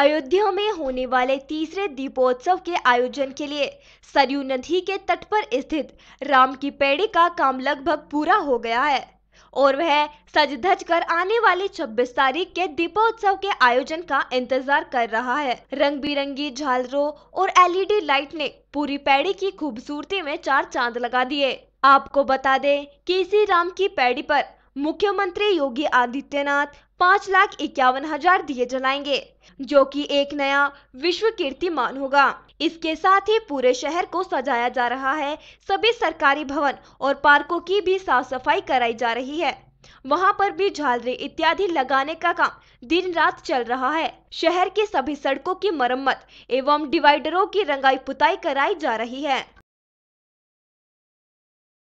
अयोध्या में होने वाले तीसरे दीपोत्सव के आयोजन के लिए सरयू नदी के तट पर स्थित राम की पेड़ी का काम लगभग पूरा हो गया है और वह सज धज कर आने वाली 26 तारीख के दीपोत्सव के आयोजन का इंतज़ार कर रहा है। रंग बिरंगी झालरों और एलईडी लाइट ने पूरी पैड़ी की खूबसूरती में चार चाँद लगा दिए। आपको बता दें कि इसी राम की पैड़ी पर मुख्यमंत्री योगी आदित्यनाथ पाँच लाख इक्यावन हज़ार दिए जलाएँगे, जो कि एक नया विश्व कीर्तिमान होगा। इसके साथ ही पूरे शहर को सजाया जा रहा है। सभी सरकारी भवन और पार्कों की भी साफ़ सफ़ाई कराई जा रही है। वहाँ पर भी झालरे इत्यादि लगाने का काम दिन रात चल रहा है। शहर की सभी सड़कों की मरम्मत एवं डिवाइडरों की रंगाई पुताई कराई जा रही है।